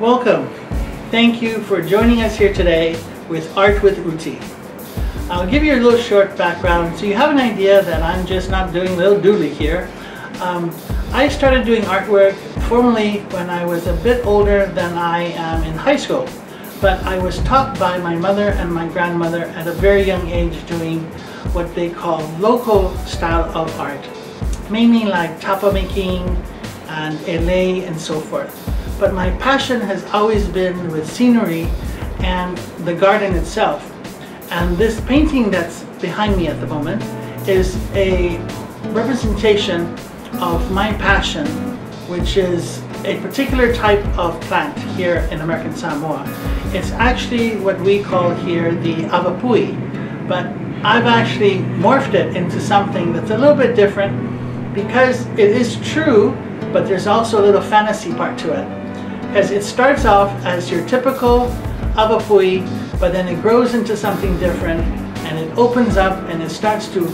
Welcome. Thank you for joining us here today with Art with Uti. I'll give you a little short background so you have an idea that I'm just not doing little doodly here. Um, I started doing artwork formally when I was a bit older than I am in high school, but I was taught by my mother and my grandmother at a very young age doing what they call local style of art, mainly like tapa making and ele and so forth. But my passion has always been with scenery and the garden itself. And this painting that's behind me at the moment is a representation of my passion, which is a particular type of plant here in American Samoa. It's actually what we call here the avapui, but I've actually morphed it into something that's a little bit different because it is true, but there's also a little fantasy part to it. Because it starts off as your typical avapui, but then it grows into something different and it opens up and it starts to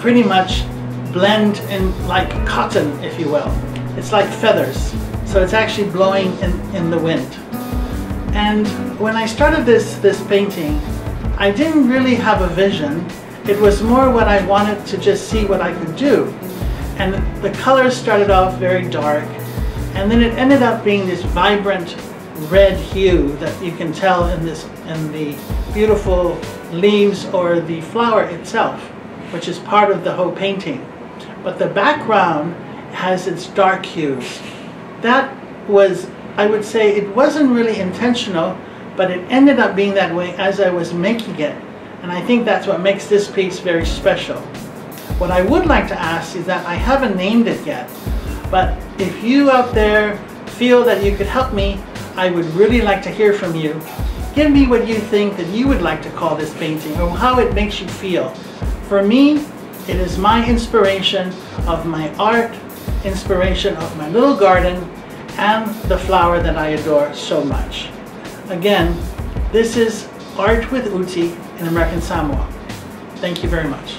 pretty much blend in like cotton, if you will. It's like feathers. So it's actually blowing in, in the wind. And when I started this, this painting, I didn't really have a vision. It was more what I wanted to just see what I could do. And the colors started off very dark, and then it ended up being this vibrant red hue that you can tell in this in the beautiful leaves or the flower itself, which is part of the whole painting. But the background has its dark hues. That was, I would say, it wasn't really intentional, but it ended up being that way as I was making it. And I think that's what makes this piece very special. What I would like to ask is that I haven't named it yet, but if you out there feel that you could help me I would really like to hear from you. Give me what you think that you would like to call this painting or how it makes you feel. For me, it is my inspiration of my art, inspiration of my little garden, and the flower that I adore so much. Again, this is Art with Uti in American Samoa. Thank you very much.